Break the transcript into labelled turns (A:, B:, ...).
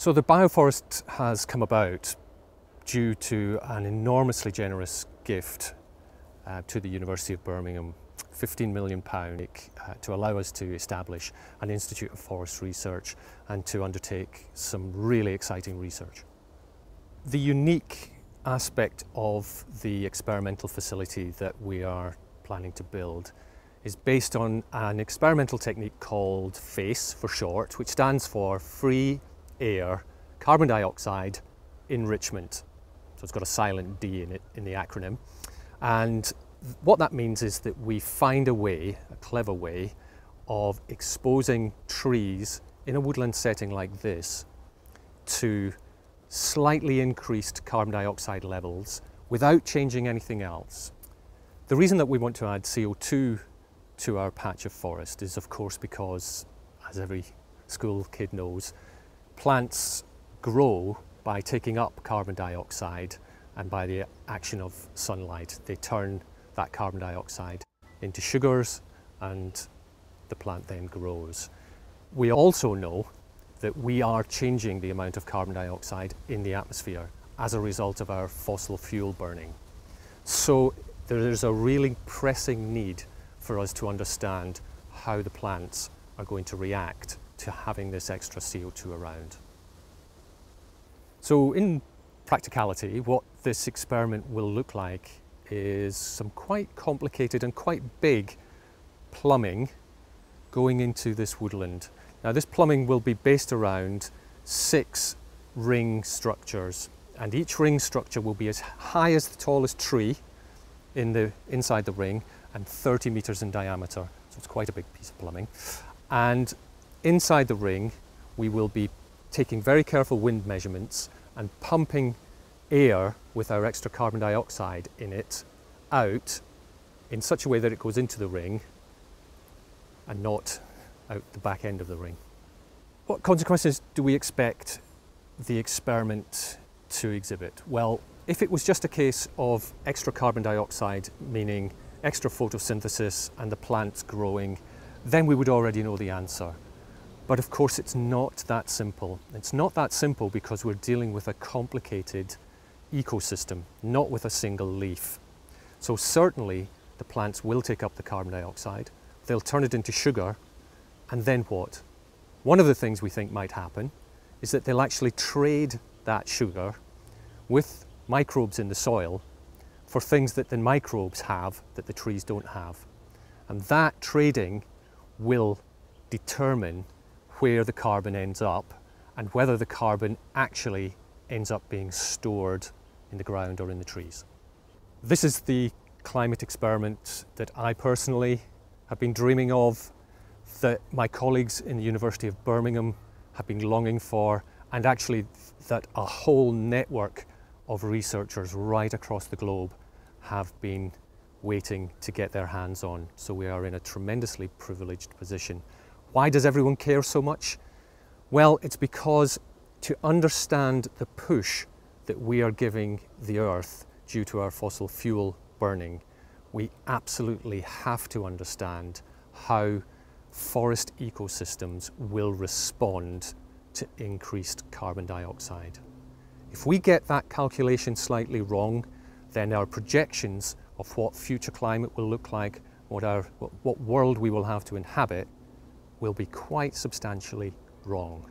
A: So the BIFoR has come about due to an enormously generous gift uh, to the University of Birmingham, 15 million pound uh, to allow us to establish an Institute of Forest Research and to undertake some really exciting research. The unique aspect of the experimental facility that we are planning to build is based on an experimental technique called FACE for short, which stands for Free air carbon dioxide enrichment. So it's got a silent D in it in the acronym. And what that means is that we find a way, a clever way, of exposing trees in a woodland setting like this to slightly increased carbon dioxide levels without changing anything else. The reason that we want to add CO2 to our patch of forest is of course because, as every school kid knows, plants grow by taking up carbon dioxide and by the action of sunlight. They turn that carbon dioxide into sugars and the plant then grows. We also know that we are changing the amount of carbon dioxide in the atmosphere as a result of our fossil fuel burning. So there's a really pressing need for us to understand how the plants are going to react to having this extra CO2 around. So in practicality, what this experiment will look like is some quite complicated and quite big plumbing going into this woodland. Now this plumbing will be based around six ring structures and each ring structure will be as high as the tallest tree in the, inside the ring and 30 meters in diameter. So it's quite a big piece of plumbing. And inside the ring, we will be taking very careful wind measurements and pumping air with our extra carbon dioxide in it out in such a way that it goes into the ring and not out the back end of the ring. What consequences do we expect the experiment to exhibit? Well, if it was just a case of extra carbon dioxide, meaning extra photosynthesis and the plants growing, then we would already know the answer. But of course, it's not that simple. It's not that simple because we're dealing with a complicated ecosystem, not with a single leaf. So certainly the plants will take up the carbon dioxide, they'll turn it into sugar, and then what? One of the things we think might happen is that they'll actually trade that sugar with microbes in the soil for things that the microbes have that the trees don't have. And that trading will determine where the carbon ends up and whether the carbon actually ends up being stored in the ground or in the trees. This is the climate experiment that I personally have been dreaming of, that my colleagues in the University of Birmingham have been longing for, and actually that a whole network of researchers right across the globe have been waiting to get their hands on. So we are in a tremendously privileged position why does everyone care so much? Well, it's because to understand the push that we are giving the earth due to our fossil fuel burning, we absolutely have to understand how forest ecosystems will respond to increased carbon dioxide. If we get that calculation slightly wrong, then our projections of what future climate will look like, what, our, what world we will have to inhabit, will be quite substantially wrong.